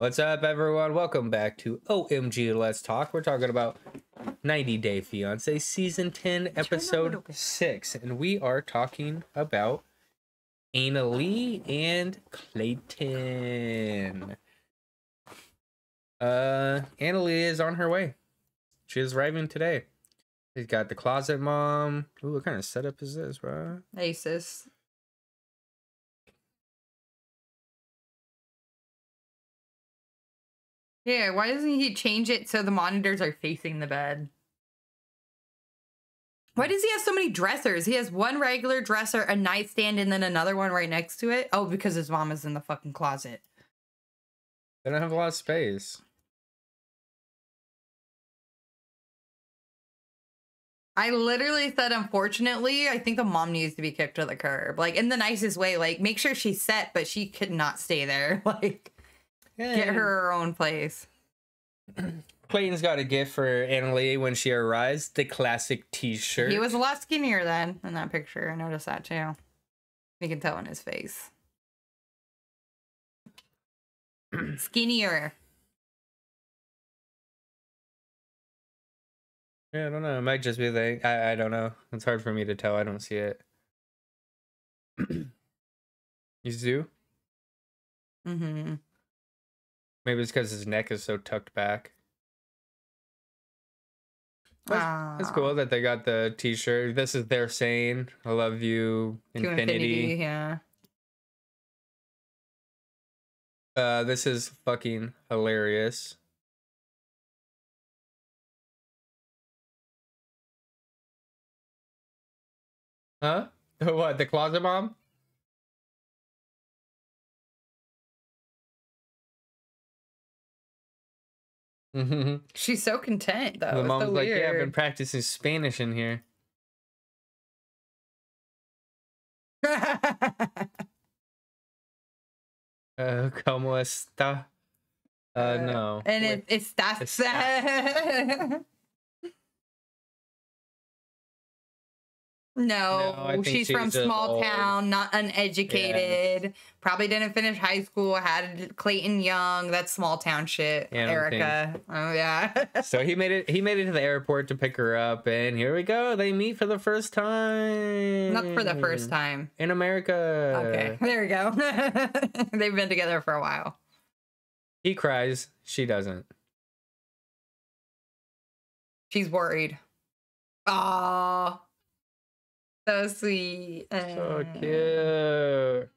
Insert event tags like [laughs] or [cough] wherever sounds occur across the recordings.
What's up, everyone? Welcome back to OMG Let's Talk. We're talking about 90 Day Fiance Season 10, Episode 6. And we are talking about Anali and Clayton. Uh, Anali is on her way. She is arriving today. She's got the closet mom. Ooh, what kind of setup is this, bro? Aces. Yeah, why doesn't he change it so the monitors are facing the bed? Why does he have so many dressers? He has one regular dresser, a nightstand, and then another one right next to it. Oh, because his mom is in the fucking closet. They don't have a lot of space. I literally said, unfortunately, I think the mom needs to be kicked to the curb. Like, in the nicest way. Like, make sure she's set, but she could not stay there. [laughs] Like, get her her own place. Clayton's got a gift for Anali when she arrives the classic t shirt. He was a lot skinnier then in that picture. I noticed that too. You can tell in his face. [clears throat] skinnier. Yeah, I don't know. It might just be like I, I don't know. It's hard for me to tell. I don't see it. [clears throat] you do? Mm-hmm. Maybe it's because his neck is so tucked back. That's, that's cool that they got the T-shirt. This is their saying, "I love you, infinity." infinity yeah. Uh, this is fucking hilarious. Huh? [laughs] What? The closet mom? Mm-hmm. She's so content though. The mom's so like, "Yeah, I've been practicing Spanish in here." [laughs] uh, ¿Cómo está? Uh, uh, no. And it, it's that. [laughs] No, no she's, she's, from small old. town, not uneducated. Yeah. Probably didn't finish high school. Had Clayton Young. That's small town shit. Yeah, Erica. Think. Oh yeah. [laughs] so he made it. He made it to the airport to pick her up, and here we go. They meet for the first time. Not for the first time in America. Okay, [laughs] there we go. [laughs] They've been together for a while. He cries. She doesn't. She's worried. Oh. So sweet. So cute.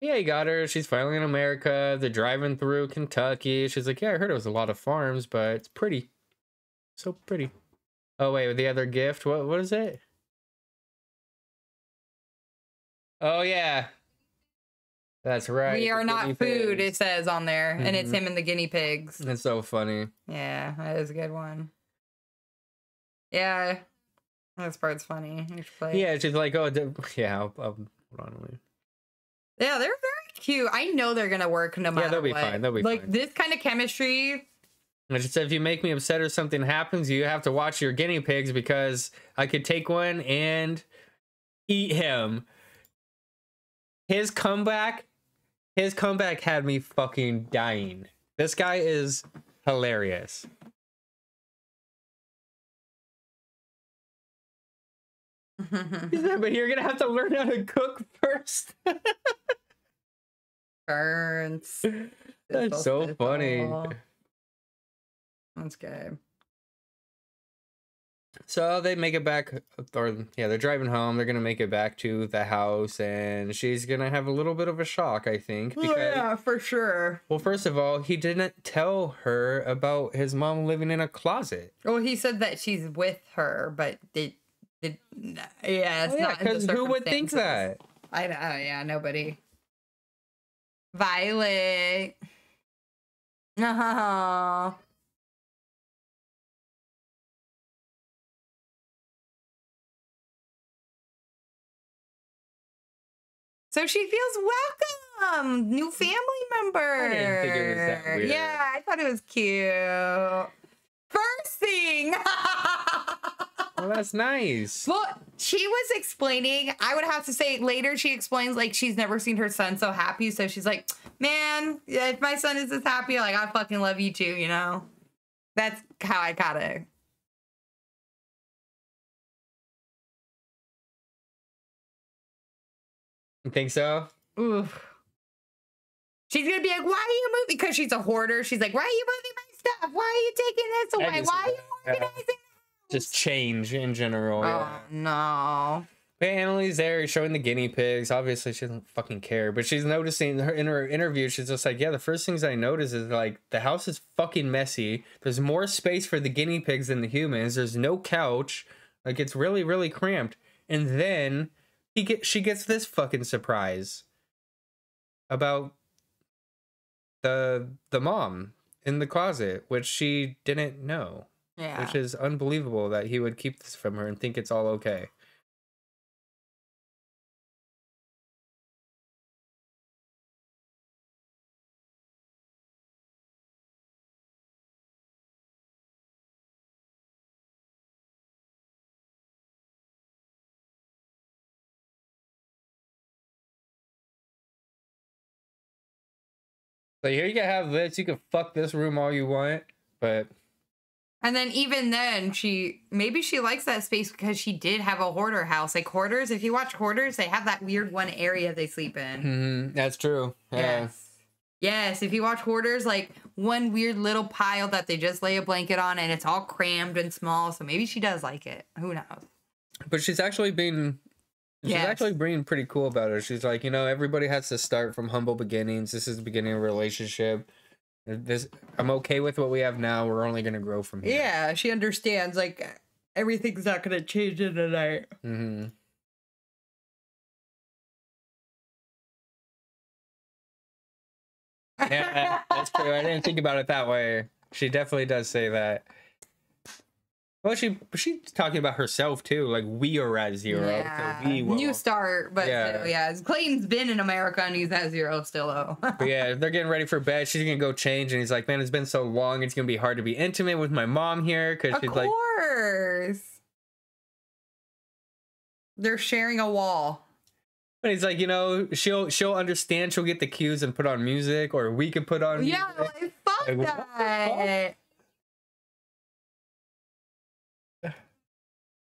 Yeah, he got her. She's finally in America. They're driving through Kentucky. She's like, Yeah, I heard it was a lot of farms, but it's pretty. So pretty. Oh, wait, the other gift? What What is it? Oh, yeah. That's right. We are not food, pigs. it says on there. Mm-hmm. And it's mm-hmm. him and the guinea pigs. It's so funny. Yeah, that is a good one. Yeah, this part's funny. Yeah, she's like, oh, yeah, I'll, I'll, hold on. Yeah, they're very cute. I know they're gonna work no matter. Yeah, they'll be what. fine. They'll be like fine. this kind of chemistry. And she said, if you make me upset or something happens, you have to watch your guinea pigs because I could take one and eat him. His comeback, his comeback had me fucking dying. This guy is hilarious. [laughs] but you're gonna have to learn how to cook first. [laughs] Burns. [laughs] That's so funny. That's good. So they make it back, or yeah, they're driving home. They're gonna make it back to the house, and she's gonna have a little bit of a shock, I think. Oh, because, oh, yeah, for sure. Well, first of all, he didn't tell her about his mom living in a closet. Well, he said that she's with her, but did it, yeah, it's oh, yeah, not because who would think that? I don't. Oh, know. Yeah, nobody. Violet. No. So she feels welcome. New family member. I yeah, I thought it was cute. First thing. [laughs] well, that's nice. Well, she was explaining. I would have to say later. She explains like she's never seen her son so happy. So she's like, "Man, if my son is this happy, like I fucking love you too." You know, that's how I got it. You think so? Oof. She's gonna be like, "Why are you moving?" Because she's a hoarder. She's like, "Why are you moving my stuff? Why are you taking this away? Why are you organizing?" Just change in general. yeah. Oh no. But Emily's there showing the guinea pigs. Obviously, she doesn't fucking care, but she's noticing her in her interview. She's just like, "Yeah, the first things I notice is like the house is fucking messy. There's more space for the guinea pigs than the humans. There's no couch. Like it's really, really cramped." And then he get she gets this fucking surprise about the the mom in the closet, which she didn't know, Yeah. which is unbelievable that he would keep this from her and think it's all okay. So here you can have this. You can fuck this room all you want, but And then even then, she maybe she likes that space because she did have a hoarder house. Like hoarders, if you watch hoarders, they have that weird one area they sleep in. mhm, that's true. Yeah. Yes. Yes, if you watch hoarders, like one weird little pile that they just lay a blanket on and it's all crammed and small. So maybe she does like it. Who knows? But she's actually been she's Yes. actually being pretty cool about it. She's like, you know, everybody has to start from humble beginnings. This is the beginning of a relationship. This I'm okay with what we have now. We're only gonna grow from here. Yeah, she understands like everything's not gonna change in a night. hmm [laughs] Yeah, that's true. I didn't think about it that way. She definitely does say that. Well, she she's talking about herself too. Like we are at zero. Yeah. So we will. New start, but Yeah. yeah. yeah. Clayton's been in America and he's at zero still though. [laughs] But yeah, they're getting ready for bed. She's gonna go change, and he's like, "Man, it's been so long. It's gonna be hard to be intimate with my mom here because of she's like, course. They're sharing a wall. But he's like, you know, she'll she'll understand. She'll get the cues and put on music, or we can put on. Yeah, music. like, fuck Like, that.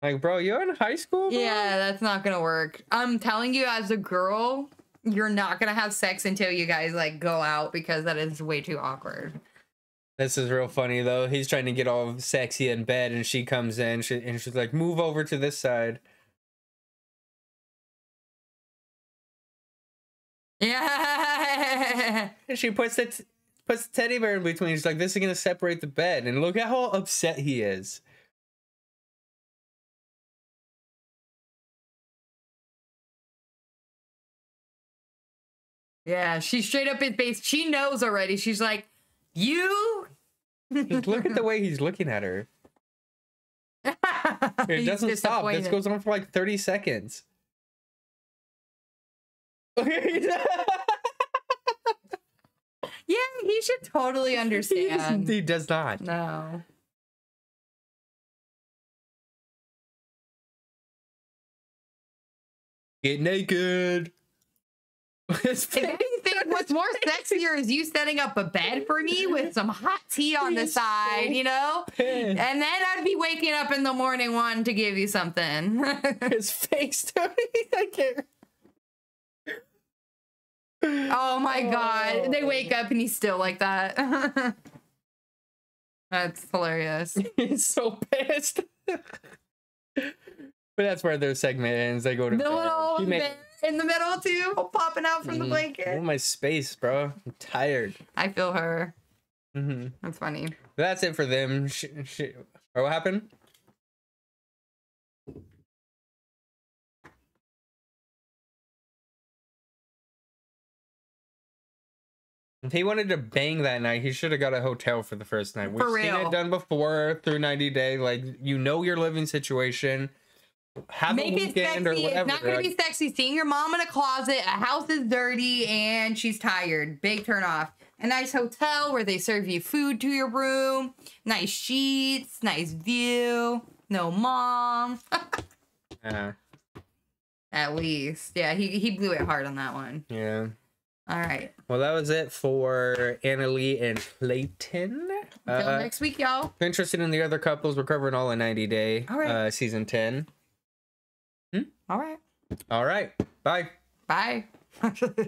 Like, bro, you're in high school. Bro? Yeah, that's not gonna work. I'm telling you, as a girl, you're not gonna have sex until you guys like go out because that is way too awkward. This is real funny though. He's trying to get all sexy in bed, and she comes in, she, and she's like, "Move over to this side." Yeah. [laughs] And she puts the puts the teddy bear in between. She's like, "This is gonna separate the bed." And look at how upset he is. Yeah, she's straight up in face. She knows already. She's like, you. Look at the way he's looking at her. [laughs] It doesn't stop. This goes on for like 30 seconds. Yeah, he should totally [laughs] he, understand. he does not. no. Get naked. If anything, what's more sexier is you setting up a bed for me with some hot tea on the side, you know? And then I'd be waking up in the morning wanting to give you something. [laughs] His face, Tony. [laughs] I can't. oh my god. They oh. wake up and he's still like that. [laughs] That's hilarious. He's so pissed. but that's where their segment ends. They go to The bed. little She made- bear in the middle too, popping out from the Mhm. I blanket. want my space, bro. I'm tired. I feel her. hmm That's funny. That's it for them. Sh- sh- or what happened? If he wanted to bang that night, he should have got a hotel for the first night. We've seen it done before through 90 Day. Like, you know your living situation. Have Make a it weekend or sexy. whatever. It's not gonna be sexy. Seeing your mom in a closet, a house is dirty, and she's tired. Big turn off. A nice hotel where they serve you food to your room, nice sheets, nice view. no mom. [laughs] Yeah. At least. Yeah, he, he blew it hard on that one. Yeah. All right. Well, that was it for Anali and Clayton. Until Uh, next week, y'all. interested in the other couples, we're covering all in 90 Day, All right. uh, season 10. All right. All right. Bye. Bye. [laughs]